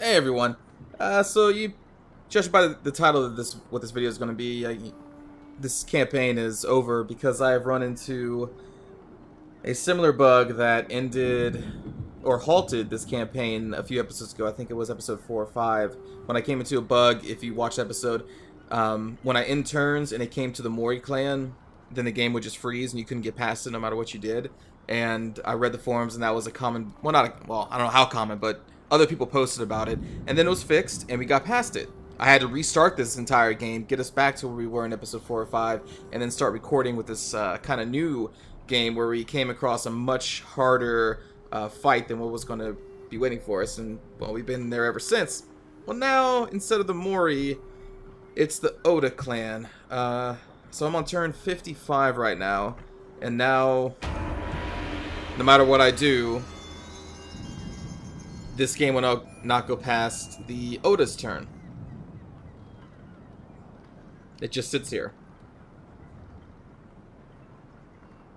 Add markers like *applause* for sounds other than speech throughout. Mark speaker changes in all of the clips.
Speaker 1: Hey everyone. Uh, so you, judged by the title of this, what this video is going to be, uh, this campaign is over because I have run into a similar bug that ended or halted this campaign a few episodes ago. I think it was episode four or five when I came into a bug. If you watch the episode, um, when I end turns and it came to the Mori clan, then the game would just freeze and you couldn't get past it no matter what you did. And I read the forums and that was a common, well, not a, well, I don't know how common, but other people posted about it, and then it was fixed, and we got past it. I had to restart this entire game, get us back to where we were in episode 4 or 5, and then start recording with this uh, kind of new game where we came across a much harder uh, fight than what was going to be waiting for us, and, well, we've been there ever since. Well, now, instead of the Mori, it's the Oda clan. Uh, so I'm on turn 55 right now, and now, no matter what I do, this game will not go past the Oda's turn. It just sits here.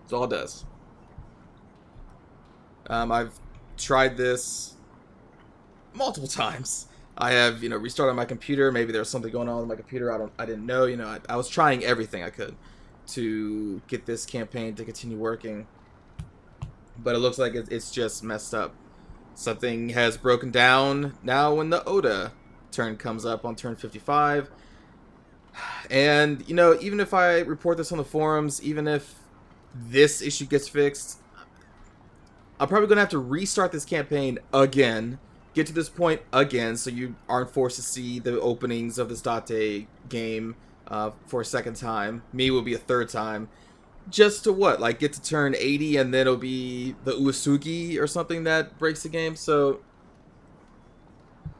Speaker 1: That's all it does. Um, I've tried this multiple *laughs* times. I have, you know, restarted my computer. Maybe there's something going on with my computer. I don't, I didn't know. You know, I, I was trying everything I could to get this campaign to continue working, but it looks like it's just messed up. Something has broken down now when the Oda turn comes up on turn 55. And, you know, even if I report this on the forums, even if this issue gets fixed, I'm probably going to have to restart this campaign again, get to this point again, so you aren't forced to see the openings of this Date game uh, for a second time. Me will be a third time just to what? Like get to turn 80 and then it'll be the Uesugi or something that breaks the game? So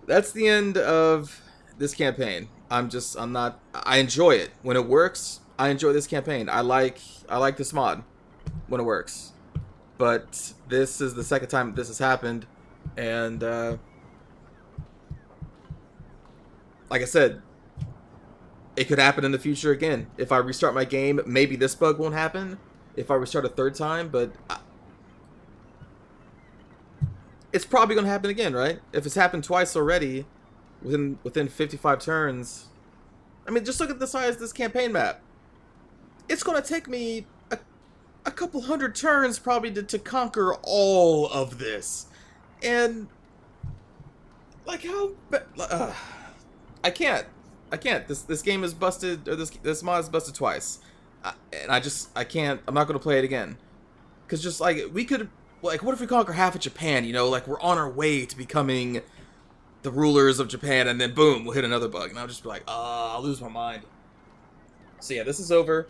Speaker 1: that's the end of this campaign. I'm just I'm not I enjoy it. When it works I enjoy this campaign. I like I like this mod when it works. But this is the second time this has happened and uh like I said it could happen in the future again. If I restart my game, maybe this bug won't happen. If I restart a third time, but I... it's probably gonna happen again, right? If it's happened twice already, within within 55 turns. I mean, just look at the size of this campaign map. It's gonna take me a, a couple hundred turns probably to, to conquer all of this, and like how. Uh, I can't. I can't. This this game is busted, or this this mod is busted twice, I, and I just I can't. I'm not gonna play it again, because just like we could, like, what if we conquer half of Japan? You know, like we're on our way to becoming the rulers of Japan, and then boom, we'll hit another bug, and I'll just be like, ah, uh, I'll lose my mind. So yeah, this is over.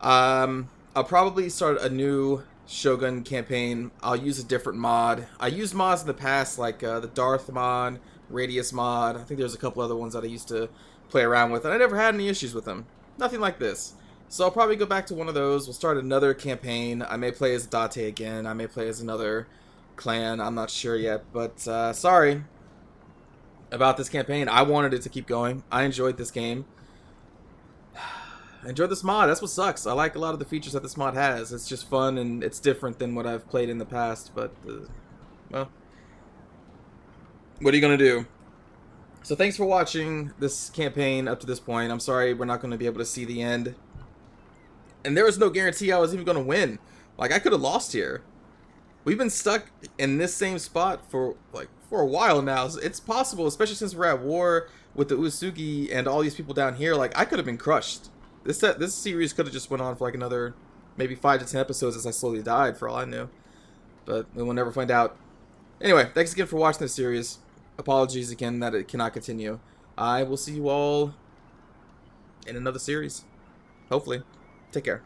Speaker 1: Um, I'll probably start a new Shogun campaign. I'll use a different mod. I used mods in the past, like uh, the Darth mod, Radius mod. I think there's a couple other ones that I used to play around with, and I never had any issues with them. Nothing like this. So I'll probably go back to one of those. We'll start another campaign. I may play as Date again. I may play as another clan. I'm not sure yet. But uh, sorry about this campaign. I wanted it to keep going. I enjoyed this game. I *sighs* enjoyed this mod. That's what sucks. I like a lot of the features that this mod has. It's just fun and it's different than what I've played in the past. But, uh, well, what are you going to do? So thanks for watching this campaign up to this point. I'm sorry we're not going to be able to see the end. And there was no guarantee I was even going to win. Like, I could have lost here. We've been stuck in this same spot for, like, for a while now. It's possible, especially since we're at war with the Uesugi and all these people down here. Like, I could have been crushed. This this series could have just went on for, like, another maybe 5 to 10 episodes as I slowly died, for all I knew. But we'll never find out. Anyway, thanks again for watching this series. Apologies again that it cannot continue. I will see you all in another series. Hopefully. Take care.